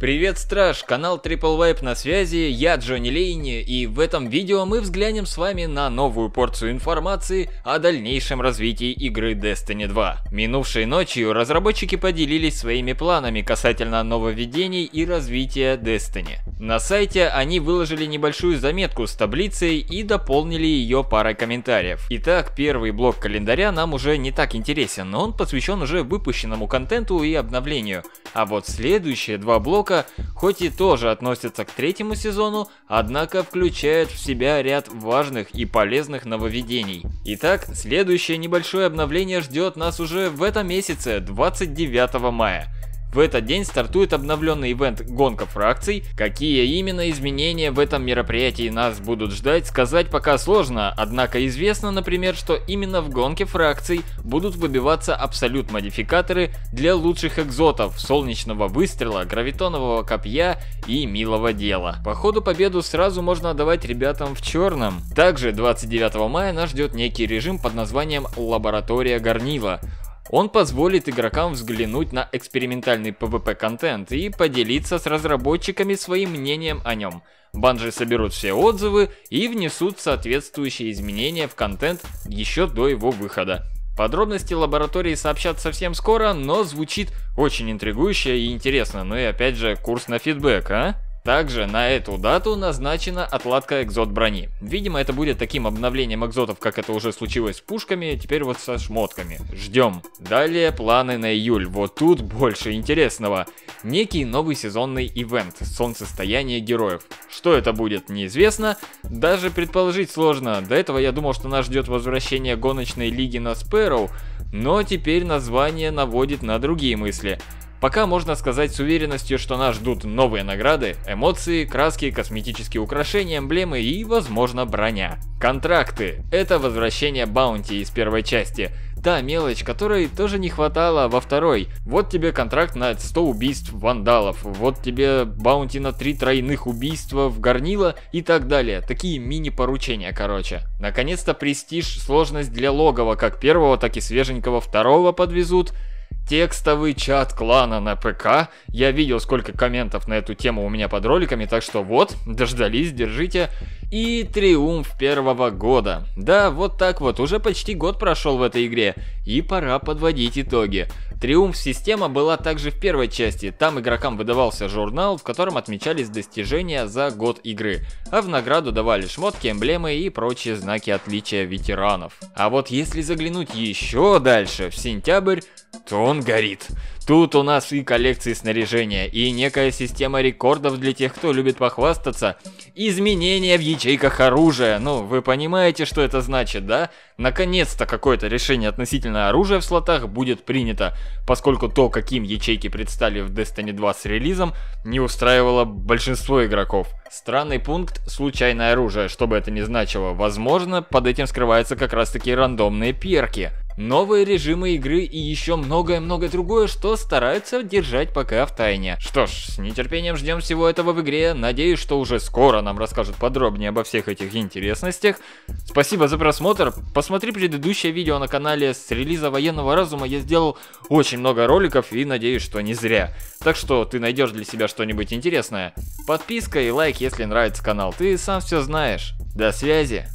Привет, Страж! Канал Triple Wipe на связи, я Джонни Лейни, и в этом видео мы взглянем с вами на новую порцию информации о дальнейшем развитии игры Destiny 2. Минувшей ночью разработчики поделились своими планами касательно нововведений и развития Destiny. На сайте они выложили небольшую заметку с таблицей и дополнили ее парой комментариев. Итак, первый блок календаря нам уже не так интересен, но он посвящен уже выпущенному контенту и обновлению. А вот следующие два блока Востока, хоть и тоже относятся к третьему сезону, однако включают в себя ряд важных и полезных нововведений. Итак, следующее небольшое обновление ждет нас уже в этом месяце, 29 мая. В этот день стартует обновленный ивент «Гонка фракций». Какие именно изменения в этом мероприятии нас будут ждать, сказать пока сложно, однако известно, например, что именно в гонке фракций будут выбиваться абсолют-модификаторы для лучших экзотов, солнечного выстрела, гравитонового копья и милого дела. По ходу победу сразу можно отдавать ребятам в черном. Также 29 мая нас ждет некий режим под названием «Лаборатория Горнила». Он позволит игрокам взглянуть на экспериментальный PvP-контент и поделиться с разработчиками своим мнением о нем. Банжи соберут все отзывы и внесут соответствующие изменения в контент еще до его выхода. Подробности лаборатории сообщат совсем скоро, но звучит очень интригующе и интересно. Ну и опять же, курс на фидбэк, а? Также на эту дату назначена отладка экзот брони. Видимо, это будет таким обновлением экзотов, как это уже случилось с пушками, теперь вот со шмотками. Ждем. Далее планы на июль. Вот тут больше интересного. Некий новый сезонный ивент «Солнцестояние героев». Что это будет, неизвестно. Даже предположить сложно. До этого я думал, что нас ждет возвращение гоночной лиги на Спэроу, но теперь название наводит на другие мысли. Пока можно сказать с уверенностью, что нас ждут новые награды, эмоции, краски, косметические украшения, эмблемы и, возможно, броня. Контракты – это возвращение баунти из первой части. Та мелочь, которой тоже не хватало во второй. Вот тебе контракт на 100 убийств вандалов, вот тебе баунти на 3 тройных убийства в горнило и так далее. Такие мини-поручения, короче. Наконец-то престиж, сложность для логова как первого, так и свеженького второго подвезут – текстовый чат клана на ПК. Я видел, сколько комментов на эту тему у меня под роликами, так что вот, дождались, держите. И триумф первого года. Да, вот так вот, уже почти год прошел в этой игре, и пора подводить итоги. Триумф-система была также в первой части, там игрокам выдавался журнал, в котором отмечались достижения за год игры, а в награду давали шмотки, эмблемы и прочие знаки отличия ветеранов. А вот если заглянуть еще дальше, в сентябрь, то он горит. Тут у нас и коллекции снаряжения, и некая система рекордов для тех, кто любит похвастаться. Изменения в ячейках оружия. Ну, вы понимаете, что это значит, да? Наконец-то какое-то решение относительно оружия в слотах будет принято, поскольку то, каким ячейки предстали в Destiny 2 с релизом, не устраивало большинство игроков. Странный пункт – случайное оружие, что бы это ни значило. Возможно, под этим скрываются как раз таки рандомные перки новые режимы игры и еще многое-многое другое, что стараются держать пока в тайне. Что ж, с нетерпением ждем всего этого в игре, надеюсь, что уже скоро нам расскажут подробнее обо всех этих интересностях. Спасибо за просмотр, посмотри предыдущее видео на канале с релиза военного разума, я сделал очень много роликов и надеюсь, что не зря. Так что ты найдешь для себя что-нибудь интересное. Подписка и лайк, если нравится канал, ты сам все знаешь. До связи!